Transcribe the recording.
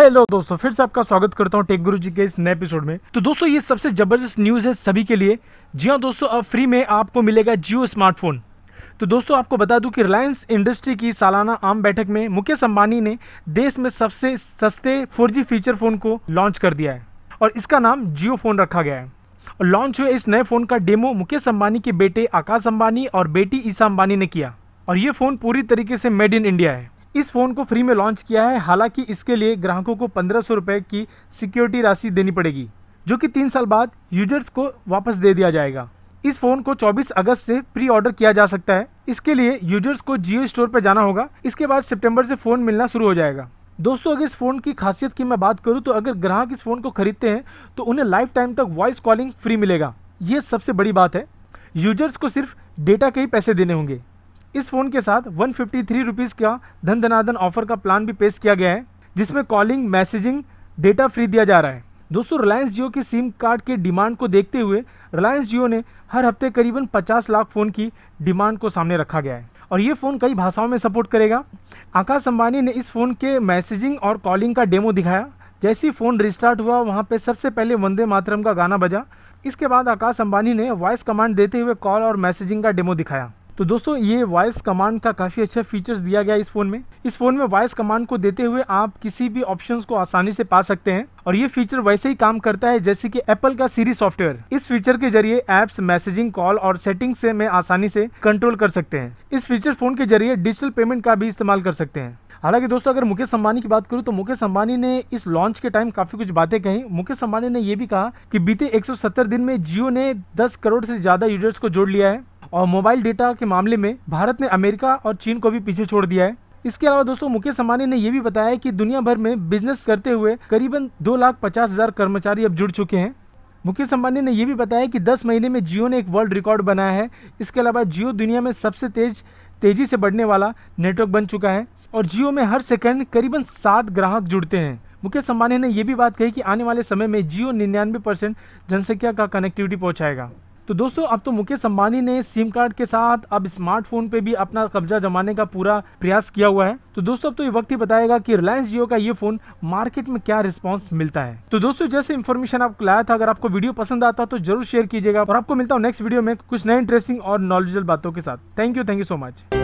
Hello दोस्तों, फिर से आपका स्वागत करता हूँ टेक गुरु जी के इस नए एपिसोड में। तो दोस्तों, ये सबसे ज़बरदस्त न्यूज़ है सभी के लिए। जी हाँ दोस्तों, अब फ्री में आपको मिलेगा जियो स्मार्टफ़ोन तो दोस्तों, आपको बता दूँ कि रिलायंस इंडस्ट्री की सालाना आम बैठक में मुकेश अंबानी ने देश में सबसे सस्ते 4G फीचर फ़ोन को लॉन्च कर दिया है और इसका नाम जियो फ़ोन रखा गया है। और लॉन्च हुए इस नए फ़ोन का डेमो मुकेश अंबानी के बेटे आकाश अंबानी और बेटी ईसा अंबानी ने किया। और ये फ़ोन पूरी तरीके से मेड इन इंडिया है। इस फ़ोन को फ्री में लॉन्च किया है। हालाँकि इसके लिए ग्राहकों को पंद्रह सौ रुपये की सिक्योरिटी राशि देनी पड़ेगी, जो कि तीन साल बाद यूज़र्स को वापस दे दिया जाएगा। इस फ़ोन को 24 अगस्त से प्री ऑर्डर किया जा सकता है। इसके लिए यूज़र्स को जियो स्टोर पर जाना होगा। इसके बाद सितंबर से फ़ोन मिलना शुरू हो जाएगा। दोस्तों, अगर इस फ़ोन की खासियत की मैं बात करूँ तो अगर ग्राहक इस फ़ोन को खरीदते हैं तो उन्हें लाइफ टाइम तक वॉइस कॉलिंग फ्री मिलेगा। ये सबसे बड़ी बात है। यूज़र्स को सिर्फ़ डेटा के ही पैसे देने होंगे। इस फ़ोन के साथ वन फिफ्टी का धन धनाधन ऑफ़र का प्लान भी पेश किया गया है, जिसमें कॉलिंग मैसेजिंग डेटा फ्री दिया जा रहा है। दोस्तों रिलायंस जियो के सिम कार्ड के डिमांड को देखते हुए रिलायंस जियो ने हर हफ़्ते करीबन 50 लाख फ़ोन की डिमांड को सामने रखा गया है और ये फ़ोन कई भाषाओं में सपोर्ट करेगा। आकाश अंबानी ने इस फ़ोन के मैसेजिंग और कॉलिंग का डेमो दिखाया। जैसे ही फ़ोन रिस्टार्ट हुआ, वहाँ पे सबसे पहले वंदे मातरम का गाना बजा। इसके बाद आकाश अंबानी ने वॉइस कमांड देते हुए कॉल और मैसेजिंग का डेमो दिखाया। तो दोस्तों, ये वॉइस कमांड का काफ़ी अच्छा फीचर्स दिया गया इस फ़ोन में। इस फ़ोन में वॉइस कमांड को देते हुए आप किसी भी ऑप्शंस को आसानी से पा सकते हैं। और ये फीचर वैसे ही काम करता है जैसे कि एप्पल का सीरी सॉफ्टवेयर इस फीचर के ज़रिए एप्स मैसेजिंग कॉल और सेटिंग से में आसानी से कंट्रोल कर सकते हैं। इस फीचर फ़ोन के ज़रिए डिजिटल पेमेंट का भी इस्तेमाल कर सकते हैं। हालाँकि दोस्तों, अगर मुकेश अंबानी की बात करूँ तो मुकेश अंबानी ने इस लॉन्च के टाइम काफ़ी कुछ बातें कही। मुकेश अंबानी ने यह भी कहा कि बीते 170 दिन में जियो ने 10 करोड़ से ज़्यादा यूज़र्स को जोड़ लिया है। और मोबाइल डेटा के मामले में भारत ने अमेरिका और चीन को भी पीछे छोड़ दिया है। इसके अलावा दोस्तों, मुकेश अंबानी ने यह भी बताया कि दुनिया भर में बिज़नेस करते हुए करीबन दो लाख पचास हज़ार कर्मचारी अब जुड़ चुके हैं। मुकेश अंबानी ने यह भी बताया कि 10 महीने में जियो ने एक वर्ल्ड रिकॉर्ड बनाया है। इसके अलावा जियो दुनिया में सबसे तेज, तेज़ी से बढ़ने वाला नेटवर्क बन चुका है और जियो में हर सेकंड करीबन सात ग्राहक जुड़ते हैं। मुकेश अंबानी ने यह भी बात कही कि आने वाले समय में जियो निन्यानवे परसेंट जनसंख्या का कनेक्टिविटी पहुंचाएगा। तो दोस्तों, अब तो मुकेश अंबानी ने सिम कार्ड के साथ अब स्मार्टफ़ोन पे भी अपना कब्जा जमाने का पूरा प्रयास किया हुआ है। तो दोस्तों, अब तो ये वक्त ही बताएगा कि रिलायंस जियो का ये फ़ोन मार्केट में क्या रिस्पांस मिलता है। तो दोस्तों, जैसे इन्फॉर्मेशन आपको लाया था, अगर आपको वीडियो पसंद आता तो ज़रूर शेयर कीजिएगा। और आपको मिलता हूँ नेक्स्ट वीडियो में कुछ नए इंटरेस्टिंग और नॉलेजल बातों के साथ। Thank you thank you so much